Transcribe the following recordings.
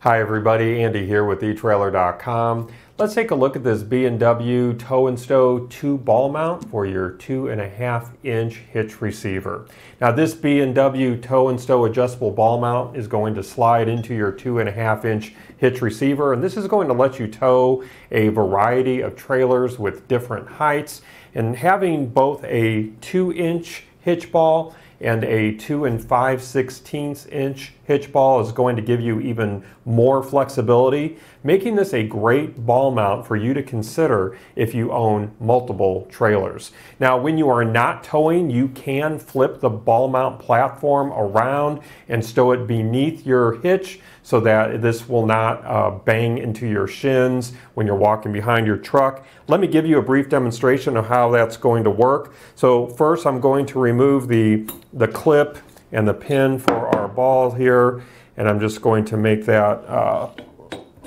Hi everybody, Andy here with eTrailer.com. Let's take a look at this B&W Tow and Stow 2 ball mount for your 2.5 inch hitch receiver. Now this B&W Tow and Stow adjustable ball mount is going to slide into your 2.5 inch hitch receiver and this is going to let you tow a variety of trailers with different heights and having both a 2 inch hitch ball and a 2 and 5 16 inch hitch ball is going to give you even more flexibility, making this a great ball mount for you to consider if you own multiple trailers. Now, when you are not towing, you can flip the ball mount platform around and stow it beneath your hitch so that this will not uh, bang into your shins when you're walking behind your truck. Let me give you a brief demonstration of how that's going to work. So first I'm going to remove the, the clip and the pin for our ball here and I'm just going to make that uh,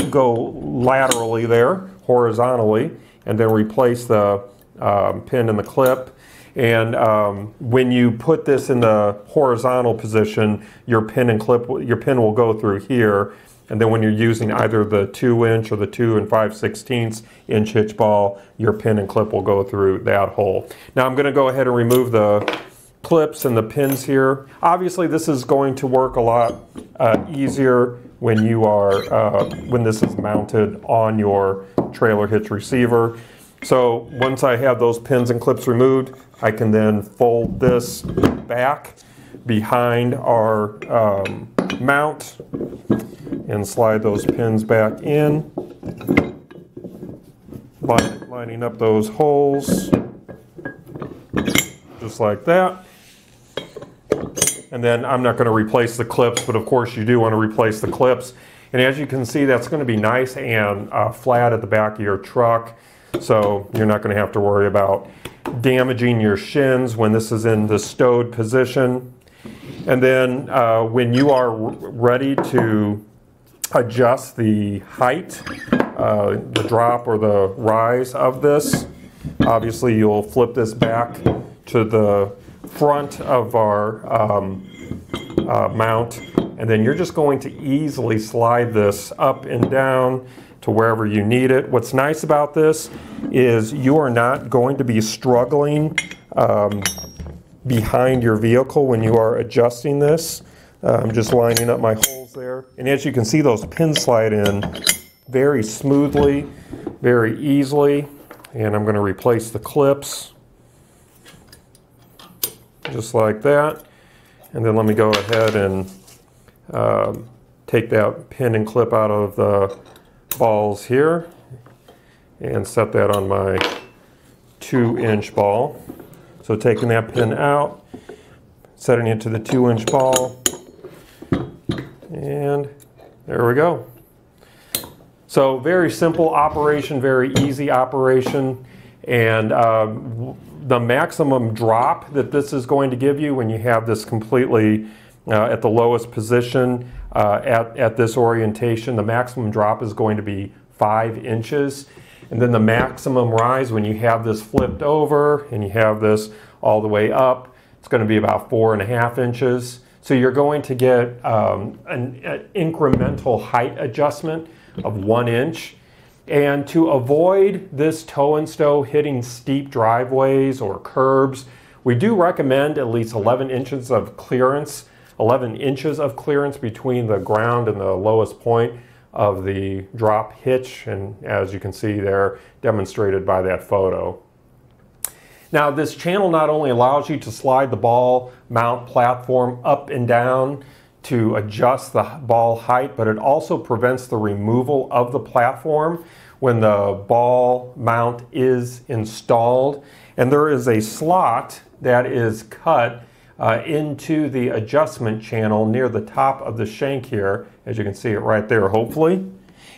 go laterally there, horizontally, and then replace the um, pin and the clip and um, when you put this in the horizontal position, your pin and clip, your pin will go through here. And then when you're using either the two inch or the two and five sixteenths inch hitch ball, your pin and clip will go through that hole. Now I'm gonna go ahead and remove the clips and the pins here. Obviously this is going to work a lot uh, easier when you are, uh, when this is mounted on your trailer hitch receiver. So once I have those pins and clips removed, I can then fold this back behind our um, mount and slide those pins back in, lining up those holes just like that. And then I'm not going to replace the clips, but of course you do want to replace the clips. And as you can see, that's going to be nice and uh, flat at the back of your truck. So you're not going to have to worry about damaging your shins when this is in the stowed position. And then uh, when you are ready to adjust the height, uh, the drop or the rise of this, obviously you'll flip this back to the front of our um, uh, mount and then you're just going to easily slide this up and down to wherever you need it. What's nice about this is you are not going to be struggling um, behind your vehicle when you are adjusting this. I'm just lining up my holes there. And as you can see, those pins slide in very smoothly, very easily. And I'm going to replace the clips just like that. And then let me go ahead and um, take that pin and clip out of the balls here and set that on my two inch ball. So taking that pin out, setting it to the two inch ball, and there we go. So very simple operation, very easy operation, and uh, the maximum drop that this is going to give you when you have this completely uh, at the lowest position uh, at, at this orientation. The maximum drop is going to be five inches. And then the maximum rise when you have this flipped over and you have this all the way up, it's going to be about four and a half inches. So you're going to get um, an, an incremental height adjustment of one inch. And to avoid this tow and stow hitting steep driveways or curbs, we do recommend at least 11 inches of clearance 11 inches of clearance between the ground and the lowest point of the drop hitch and as you can see there demonstrated by that photo. Now this channel not only allows you to slide the ball mount platform up and down to adjust the ball height but it also prevents the removal of the platform when the ball mount is installed and there is a slot that is cut uh, into the adjustment channel near the top of the shank here, as you can see it right there, hopefully.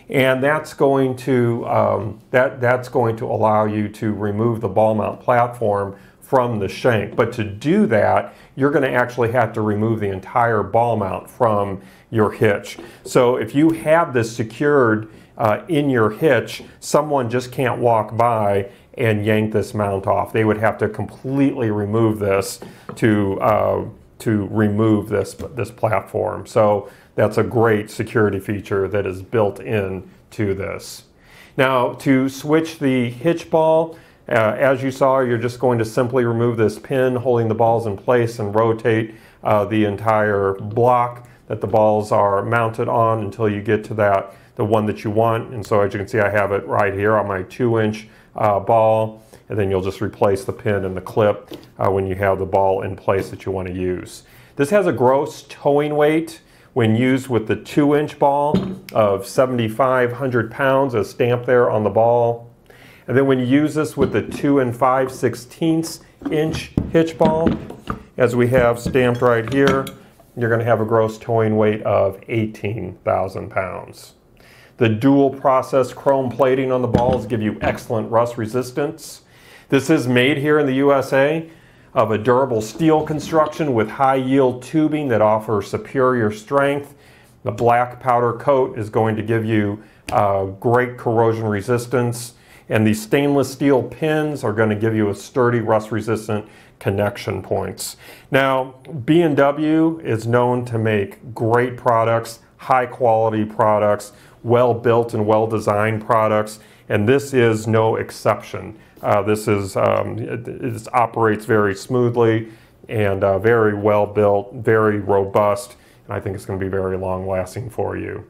And that's going to um, that that's going to allow you to remove the ball mount platform from the shank. But to do that, you're going to actually have to remove the entire ball mount from your hitch. So if you have this secured uh, in your hitch, someone just can't walk by and yank this mount off. They would have to completely remove this to uh, to remove this this platform. So that's a great security feature that is built in to this. Now to switch the hitch ball, uh, as you saw, you're just going to simply remove this pin holding the balls in place and rotate uh, the entire block that the balls are mounted on until you get to that, the one that you want. And so as you can see, I have it right here on my two inch uh, ball. And then you'll just replace the pin and the clip uh, when you have the ball in place that you want to use. This has a gross towing weight when used with the two inch ball of 7,500 pounds as stamped there on the ball. And then when you use this with the two and five sixteenths inch hitch ball, as we have stamped right here, you're going to have a gross towing weight of 18,000 pounds. The dual process chrome plating on the balls give you excellent rust resistance. This is made here in the USA of a durable steel construction with high yield tubing that offers superior strength. The black powder coat is going to give you uh, great corrosion resistance and these stainless steel pins are going to give you a sturdy rust resistant connection points. Now B&W is known to make great products, high quality products, well built and well designed products and this is no exception. Uh, this is um, it, it, operates very smoothly and uh, very well built, very robust, and I think it's going to be very long lasting for you.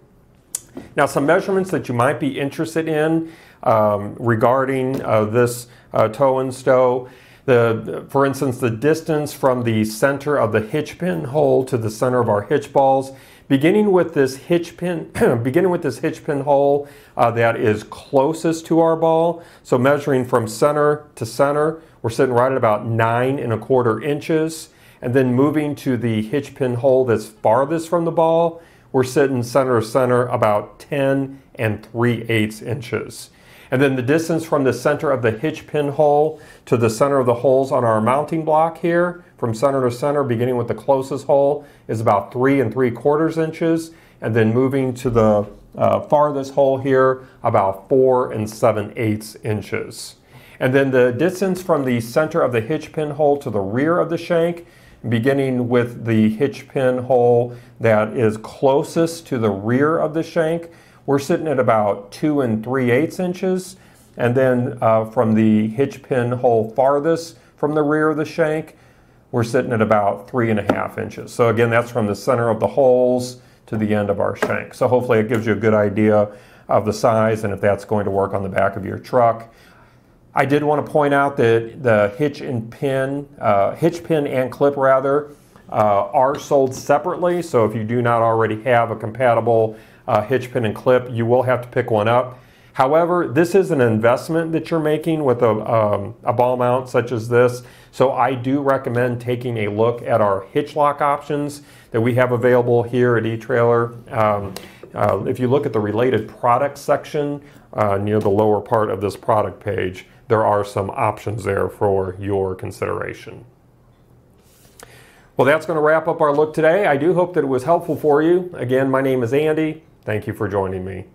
Now, some measurements that you might be interested in um, regarding uh, this uh, tow and stow. The, for instance, the distance from the center of the hitch pin hole to the center of our hitch balls beginning with this hitch pin, beginning with this hitch pin hole uh, that is closest to our ball. So measuring from center to center, we're sitting right at about nine and a quarter inches. And then moving to the hitch pin hole that's farthest from the ball, we're sitting center to center about 10 and 3 eighths inches. And then the distance from the center of the hitch pin hole to the center of the holes on our mounting block here, from center to center, beginning with the closest hole, is about three and three quarters inches. And then moving to the uh, farthest hole here, about four and seven eighths inches. And then the distance from the center of the hitch pin hole to the rear of the shank, beginning with the hitch pin hole that is closest to the rear of the shank, we're sitting at about two and three eighths inches. And then uh, from the hitch pin hole farthest from the rear of the shank, we're sitting at about three and a half inches. So again, that's from the center of the holes to the end of our shank. So hopefully it gives you a good idea of the size and if that's going to work on the back of your truck. I did want to point out that the hitch and pin, uh, hitch pin and clip rather, uh, are sold separately. So if you do not already have a compatible uh, hitch pin and clip. You will have to pick one up. However, this is an investment that you're making with a, um, a ball mount such as this. So I do recommend taking a look at our hitch lock options that we have available here at eTrailer. Um, uh, if you look at the related products section uh, near the lower part of this product page, there are some options there for your consideration. Well, that's going to wrap up our look today. I do hope that it was helpful for you. Again, my name is Andy. Thank you for joining me.